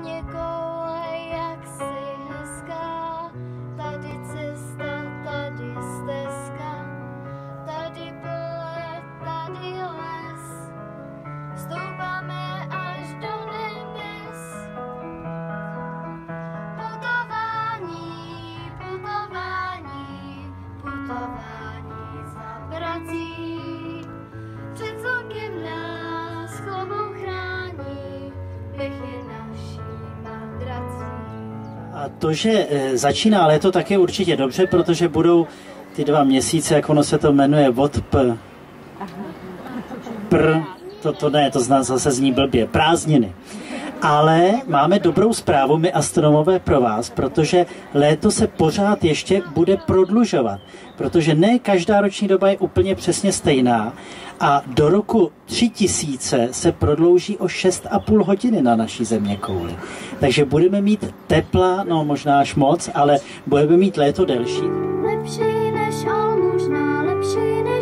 niego. A to, že eh, začíná léto, tak je určitě dobře, protože budou ty dva měsíce, jak ono se to jmenuje, od p... Pr... To, to ne, to zase zní blbě. Prázdniny. Ale máme dobrou zprávu, my astronomové pro vás, protože léto se pořád ještě bude prodlužovat. Protože ne každá roční doba je úplně přesně stejná a do roku 3000 se prodlouží o 6,5 hodiny na naší země kouli. Takže budeme mít tepla, no možná až moc, ale budeme mít léto delší. Lepší než almužna, lepší než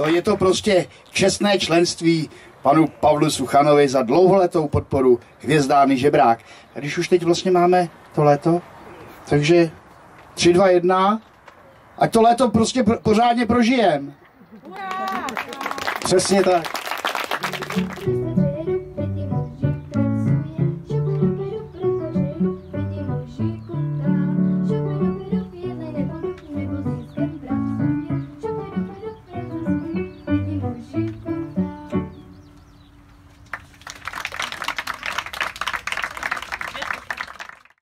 No je to prostě čestné členství panu Pavlu Suchanovi za dlouholetou podporu Hvězdárny žebrák. A když už teď vlastně máme to léto, takže 3, 2, 1, ať to léto prostě pro, pořádně prožijem. Přesně tak.